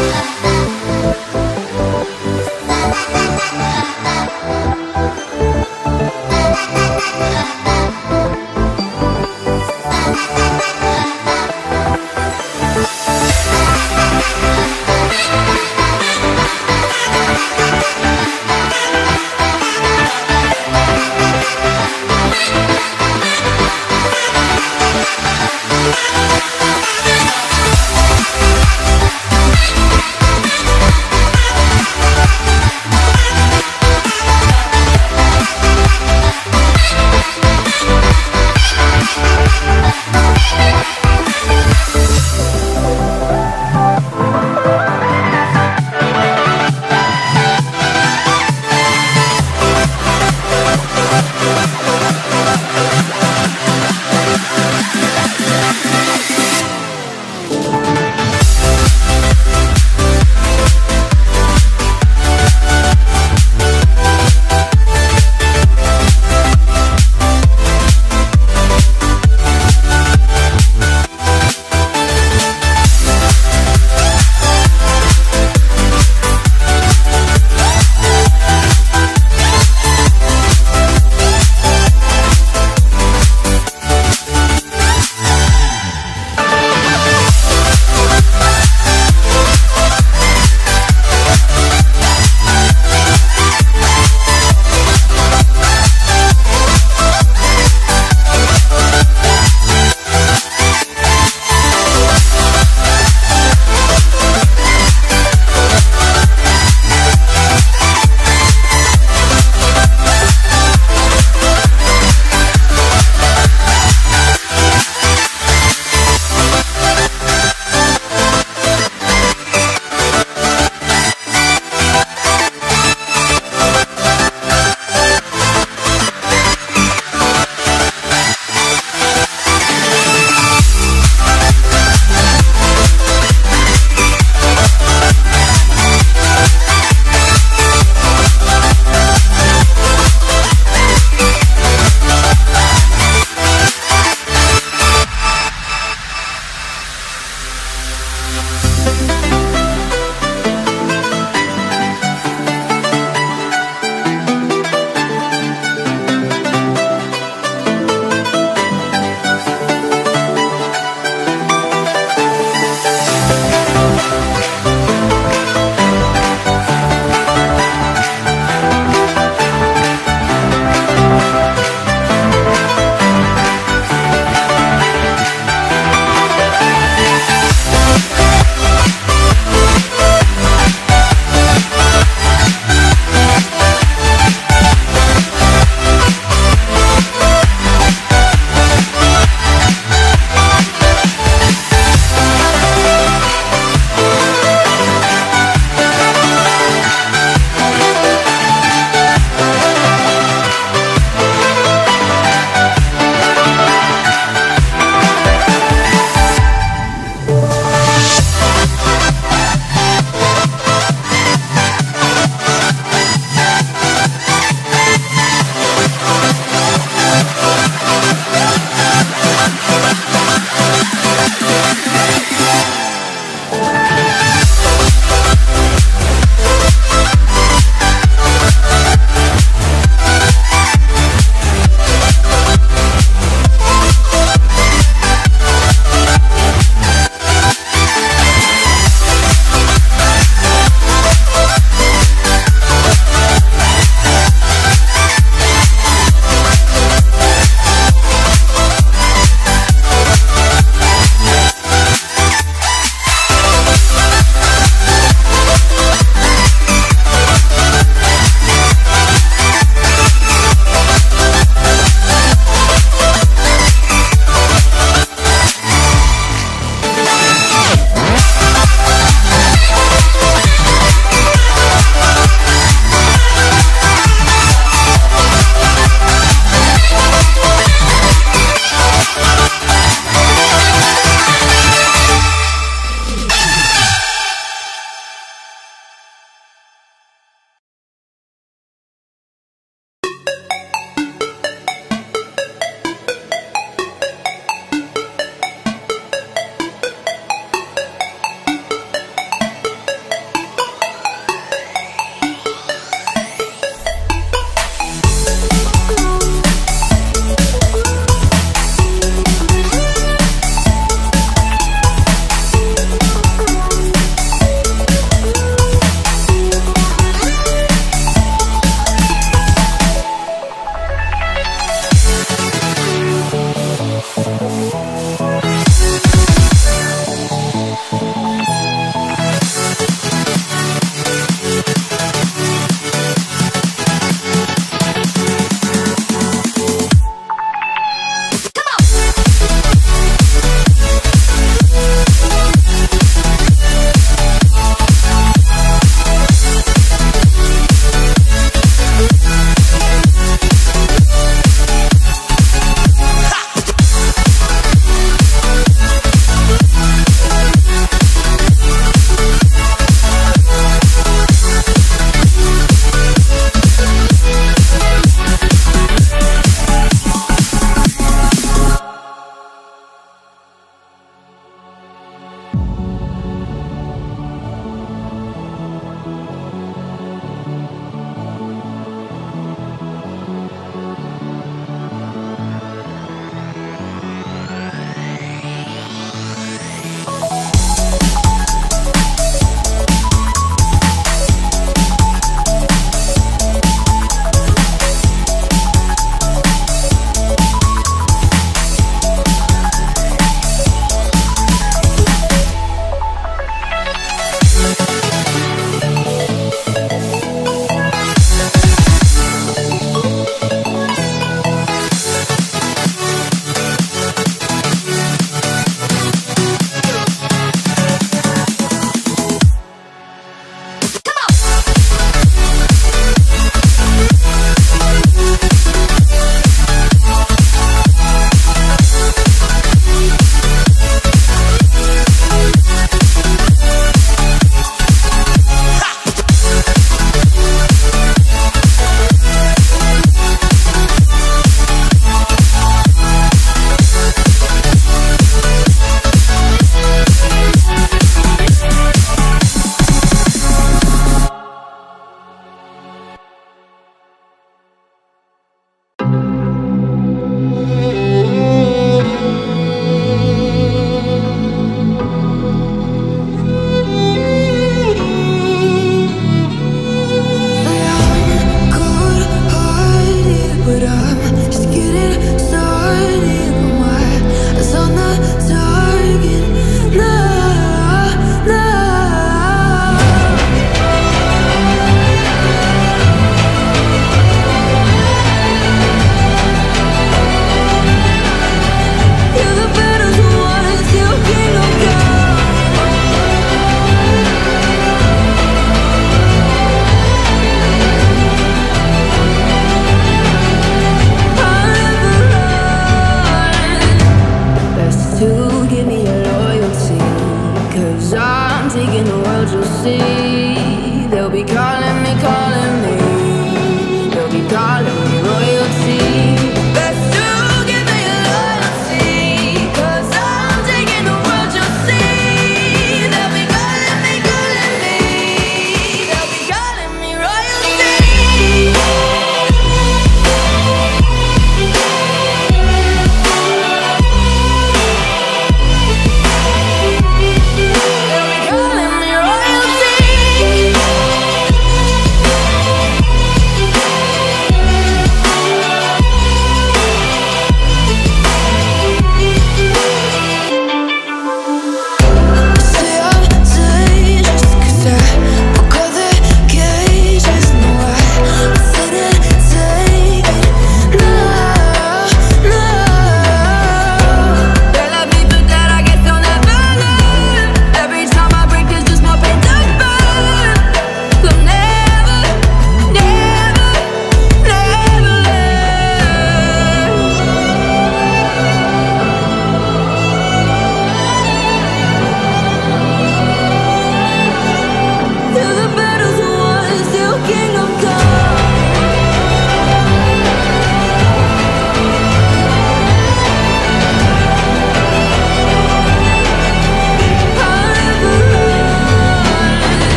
Bye.